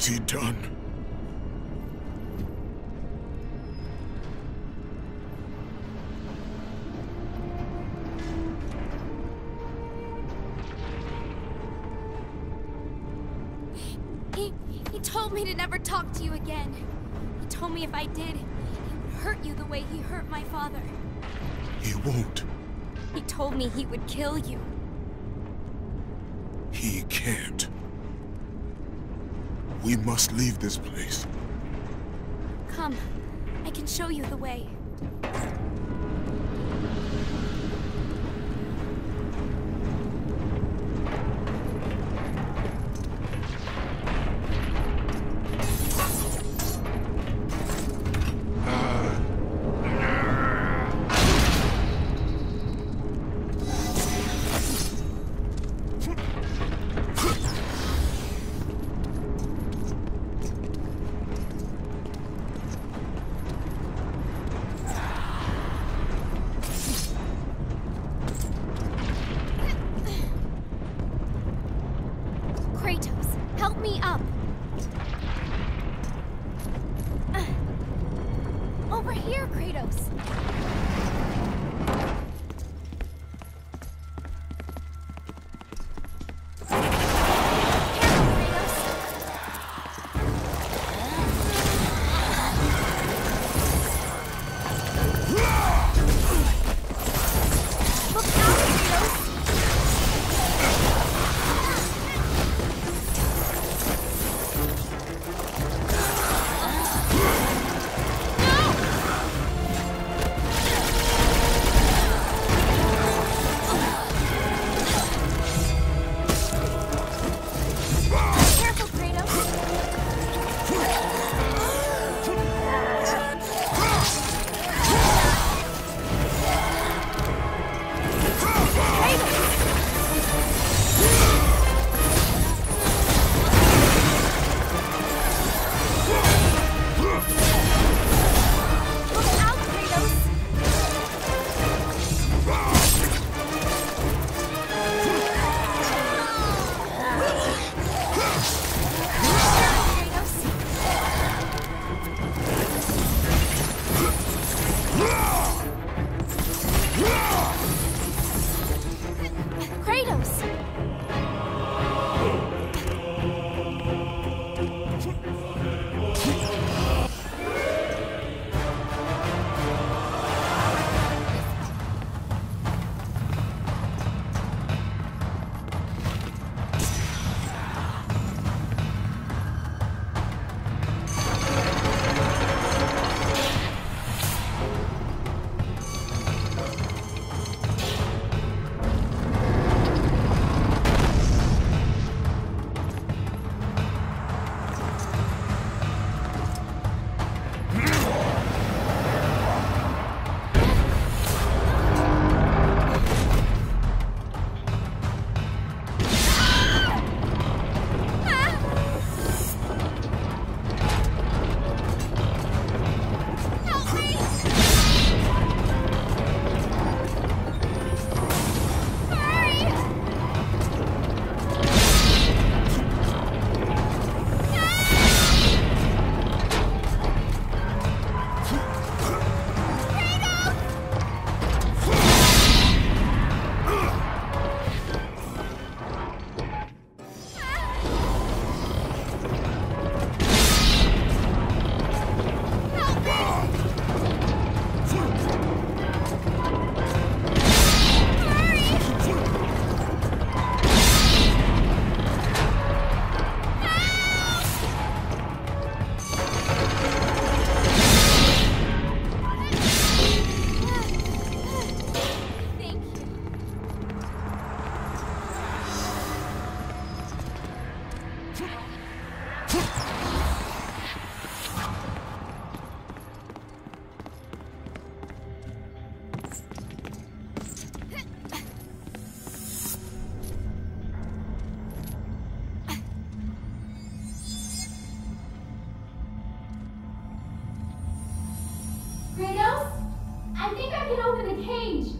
has he done? He, he told me to never talk to you again. He told me if I did, he would hurt you the way he hurt my father. He won't. He told me he would kill you. He can't. We must leave this place. Come. I can show you the way. change.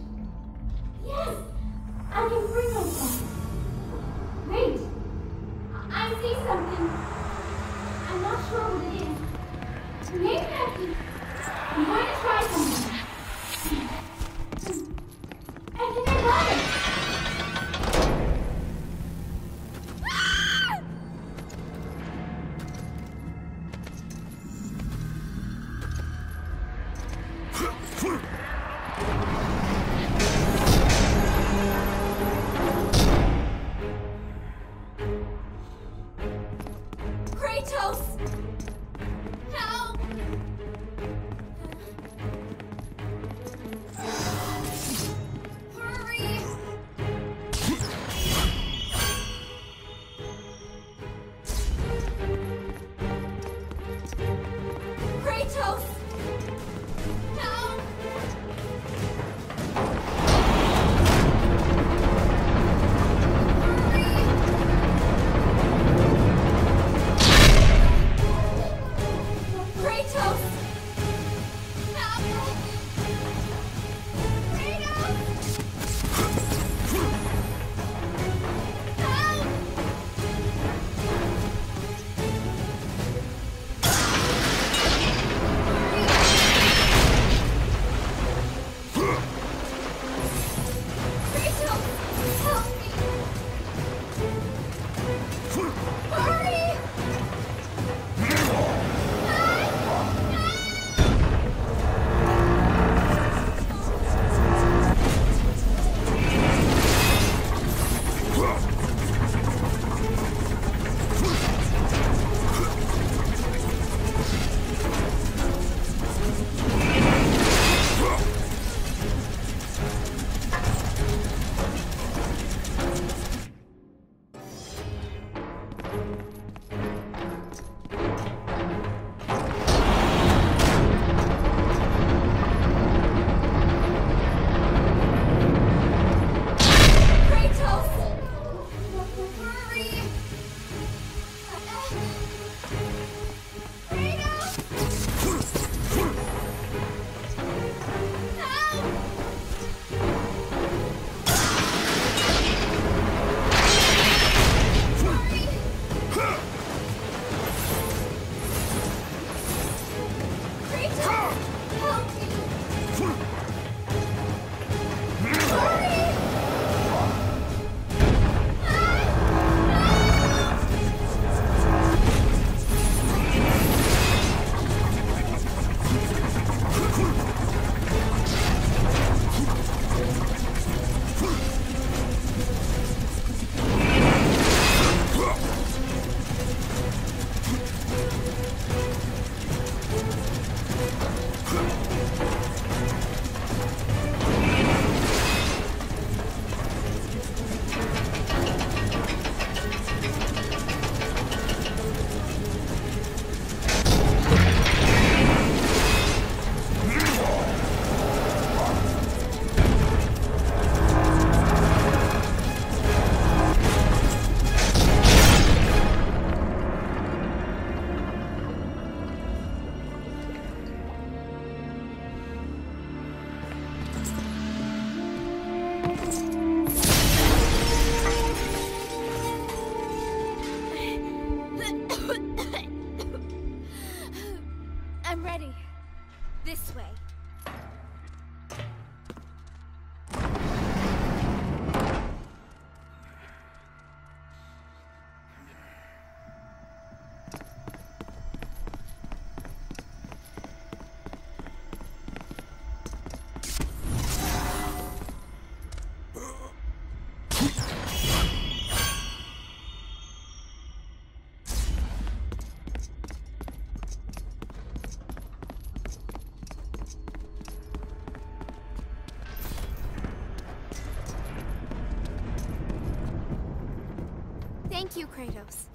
Kratos.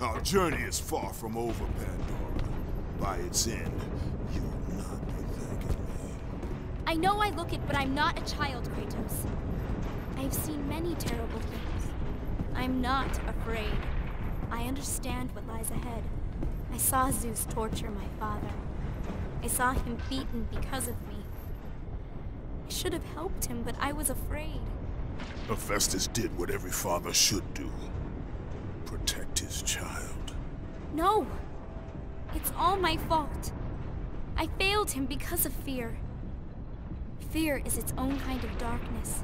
Our journey is far from over, Pandora. By its end, you will not be thanking me. I know I look it, but I'm not a child, Kratos. I've seen many terrible things. I'm not afraid. I understand what lies ahead. I saw Zeus torture my father. I saw him beaten because of me. I should have helped him, but I was afraid. Hephaestus did what every father should do. His child. No! It's all my fault. I failed him because of fear. Fear is its own kind of darkness.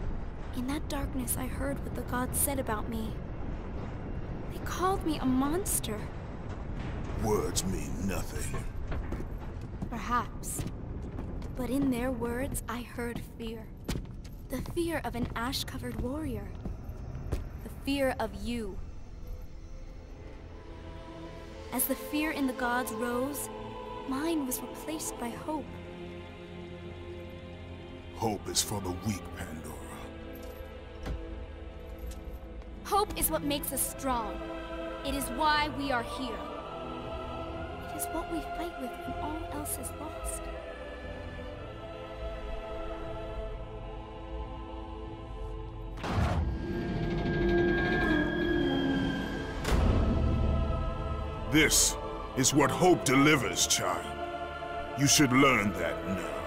In that darkness, I heard what the gods said about me. They called me a monster. Words mean nothing. Perhaps. But in their words, I heard fear. The fear of an ash-covered warrior. The fear of you. As the fear in the gods rose, mine was replaced by hope. Hope is for the weak, Pandora. Hope is what makes us strong. It is why we are here. It is what we fight with when all else is lost. This is what hope delivers, child. You should learn that now.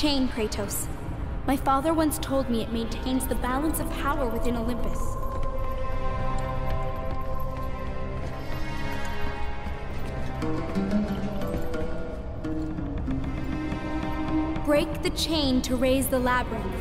Chain, Kratos. My father once told me it maintains the balance of power within Olympus. Break the chain to raise the labyrinth.